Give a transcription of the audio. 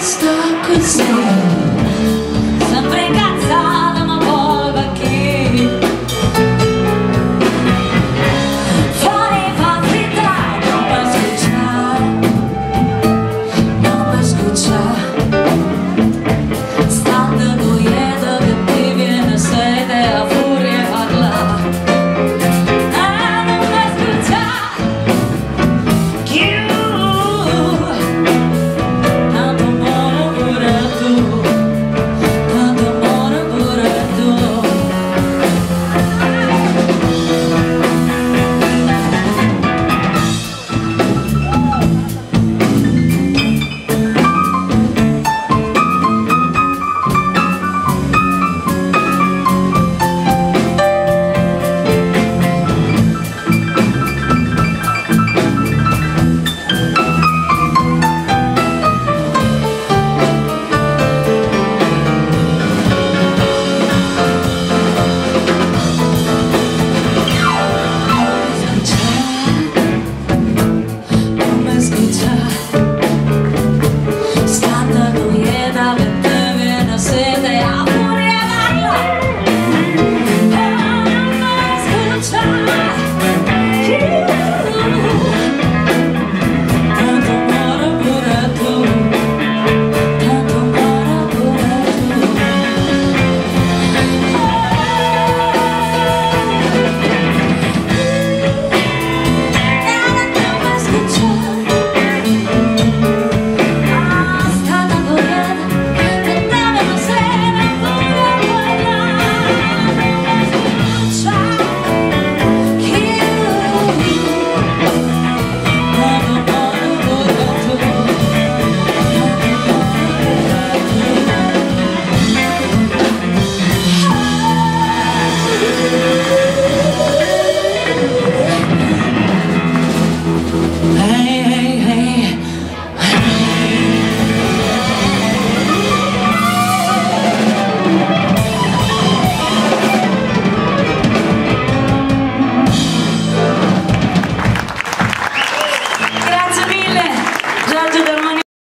stuck with someone